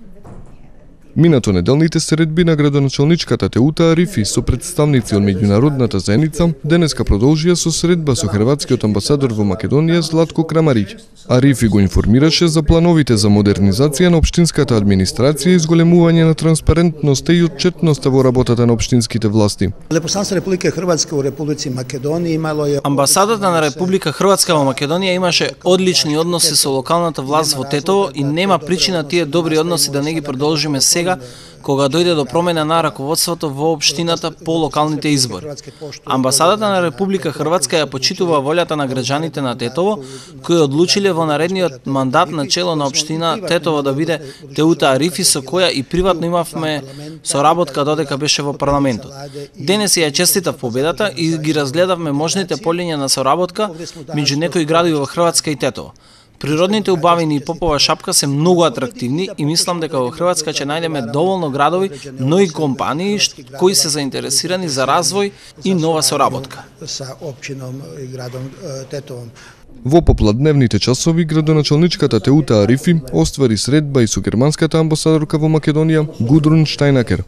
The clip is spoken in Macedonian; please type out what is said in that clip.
to the Минато неделните средби на градоначалничката Теута Арифи со представници од меѓународната заедница денеска продолжија со средба со хрватскиот амбасадор во Македонија Златко Крамарич. Арифи го информираше за плановите за модернизација на општинската администрација и зголемување на транспарентноста и отчетноста во работата на општинските власти. Лепосланство Република Хрватска во Републици Македонија имало е Амбасадата на Република Хрватска во Македонија имаше одлични односи со локалната власт во Тетово и нема причина тие добри односи да не ги продолжиме сега кога дојде до промена на раководството во општината по локалните избори. Амбасадата на Република Хрватска ја почитува волјата на граѓаните на Тетово, кои одлучиле во наредниот мандат на чело на општина Тетово да биде Теута Арифи со која и приватно имавме соработка додека беше во парламентот. Денес ја честитав победата и ги разгледавме можните полиња на соработка меѓу некои градови во Хрватска и Тетово. Природните убавини и Попова шапка се многу атрактивни и мислам дека во Хрватска ќе најдеме доволно градови, но и компании кои се заинтересирани за развој и нова соработка. Са општином и градом Тетовом. Во попладневните часови градоначалничката Теута Арифи оствари средба и со германската амбасадорка во Македонија Гудрун Штајнакер.